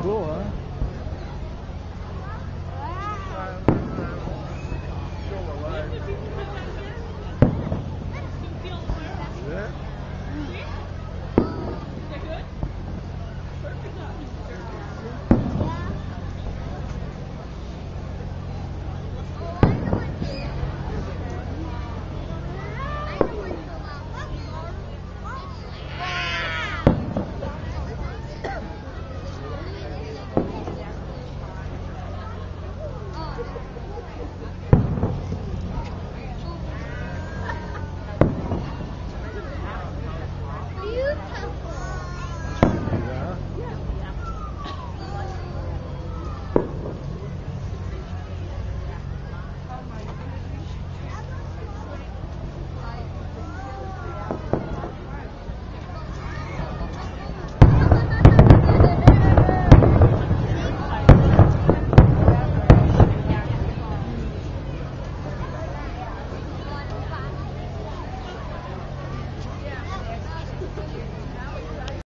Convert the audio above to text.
cool, huh?